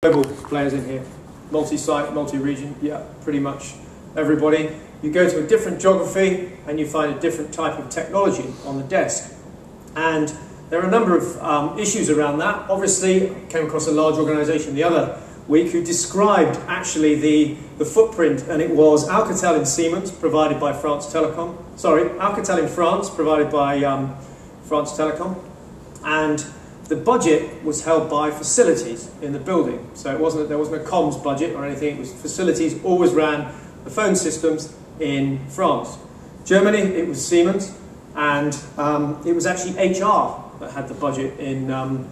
global players in here, multi-site, multi-region, yeah, pretty much everybody. You go to a different geography and you find a different type of technology on the desk. And there are a number of um, issues around that. Obviously, I came across a large organization the other week who described actually the, the footprint, and it was Alcatel in Siemens, provided by France Telecom. Sorry, Alcatel in France, provided by um, France Telecom. And the budget was held by facilities in the building. So it wasn't, there wasn't a comms budget or anything, it was facilities always ran the phone systems in France. Germany, it was Siemens, and um, it was actually HR that had the budget in, um,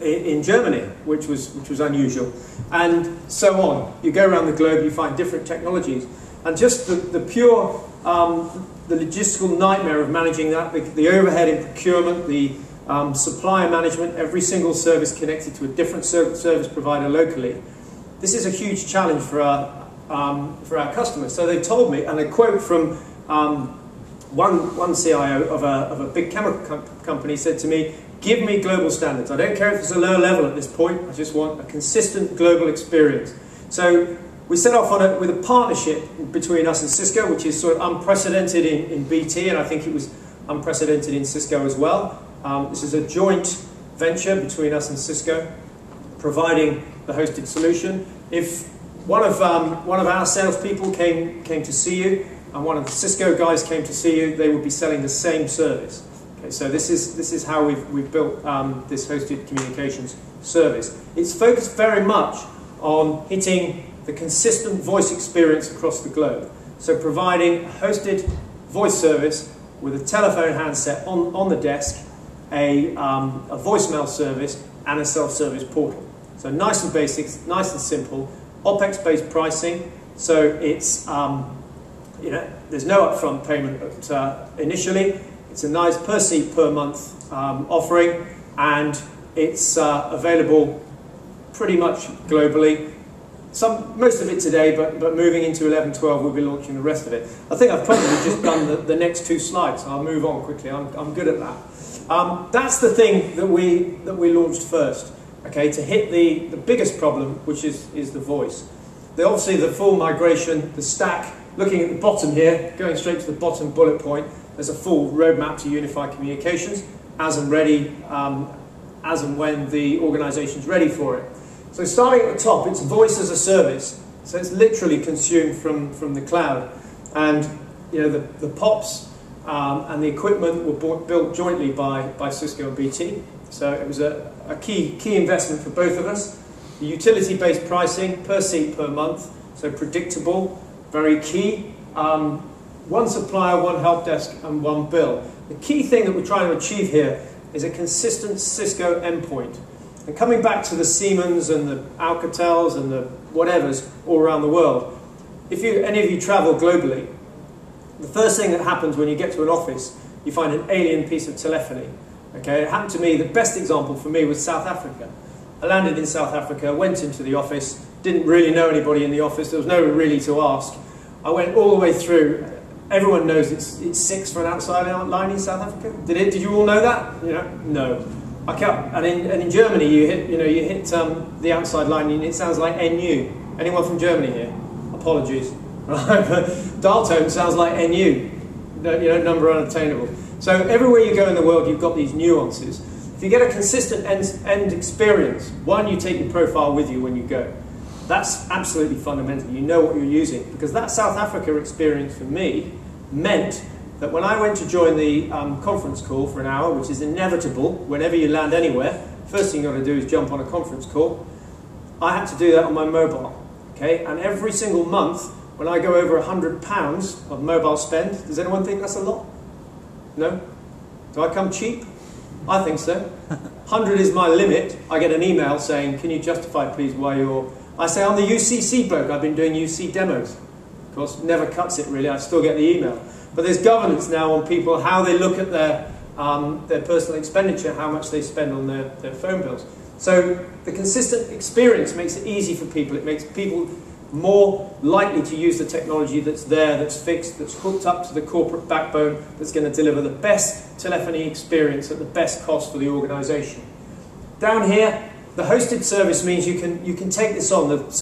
in Germany, which was, which was unusual. And so on. You go around the globe, you find different technologies. And just the, the pure, um, the logistical nightmare of managing that, the, the overhead in procurement, the um, supplier management, every single service connected to a different service provider locally. This is a huge challenge for our, um, for our customers. So they told me, and a quote from um, one, one CIO of a, of a big chemical com company said to me, give me global standards. I don't care if it's a low level at this point, I just want a consistent global experience. So we set off on it with a partnership between us and Cisco, which is sort of unprecedented in, in BT, and I think it was unprecedented in Cisco as well. Um, this is a joint venture between us and Cisco, providing the hosted solution. If one of, um, one of our salespeople came, came to see you, and one of the Cisco guys came to see you, they would be selling the same service. Okay, so this is, this is how we've, we've built um, this hosted communications service. It's focused very much on hitting the consistent voice experience across the globe. So providing a hosted voice service with a telephone handset on, on the desk, a, um, a voicemail service, and a self-service portal. So nice and basic, nice and simple, OPEX-based pricing, so it's um, you know, there's no upfront payment uh, initially. It's a nice per seat per month um, offering, and it's uh, available pretty much globally. Some, most of it today, but, but moving into 11.12, we'll be launching the rest of it. I think I've probably just done the, the next two slides, so I'll move on quickly. I'm, I'm good at that. Um, that's the thing that we, that we launched first, okay, to hit the, the biggest problem, which is, is the voice. The, obviously, the full migration, the stack Looking at the bottom here, going straight to the bottom bullet point, there's a full roadmap to unified communications as and ready, um, as and when the organization's ready for it. So starting at the top, it's voice as a service. So it's literally consumed from, from the cloud. And you know, the, the POPs um, and the equipment were bought, built jointly by, by Cisco and BT. So it was a, a key, key investment for both of us. The utility-based pricing per seat per month, so predictable, very key. Um, one supplier, one help desk, and one bill. The key thing that we're trying to achieve here is a consistent Cisco endpoint. And coming back to the Siemens and the Alcatels and the whatevers all around the world, if you, any of you travel globally, the first thing that happens when you get to an office, you find an alien piece of telephony. Okay, it happened to me, the best example for me was South Africa. I landed in South Africa, went into the office, didn't really know anybody in the office, there was no one really to ask. I went all the way through. Everyone knows it's, it's six for an outside line in South Africa. Did it? Did you all know that? You know, no. I kept, and in, and in Germany, you hit, you know, you hit um, the outside line, and it sounds like NU. Anyone from Germany here? Apologies. Dial tone sounds like NU. You know, number unattainable. So everywhere you go in the world, you've got these nuances. If you get a consistent end, end experience, one, you take your profile with you when you go. That's absolutely fundamental. You know what you're using. Because that South Africa experience for me meant that when I went to join the um, conference call for an hour, which is inevitable whenever you land anywhere, first thing you've got to do is jump on a conference call. I had to do that on my mobile. Okay? And every single month, when I go over £100 of mobile spend, does anyone think that's a lot? No? Do I come cheap? I think so. 100 is my limit. I get an email saying, can you justify please why you're I say I'm the UCC bloke, I've been doing UC demos. Of course, never cuts it really, I still get the email. But there's governance now on people, how they look at their, um, their personal expenditure, how much they spend on their, their phone bills. So the consistent experience makes it easy for people. It makes people more likely to use the technology that's there, that's fixed, that's hooked up to the corporate backbone, that's going to deliver the best telephony experience at the best cost for the organization. Down here, the hosted service means you can you can take this on. The